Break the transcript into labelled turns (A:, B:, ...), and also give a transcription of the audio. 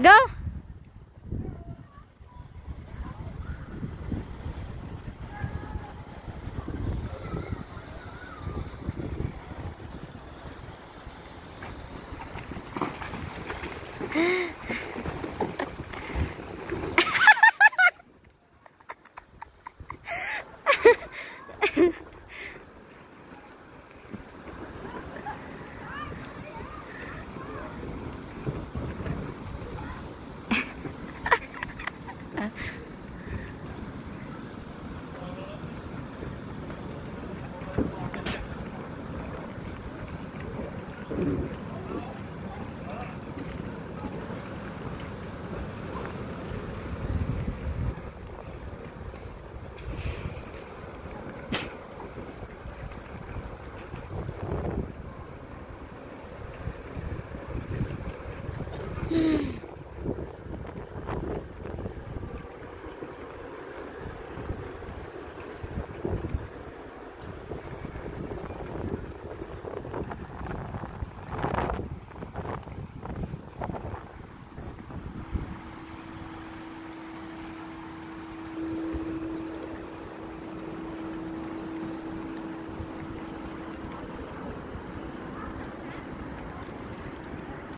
A: Go! Mm-hmm.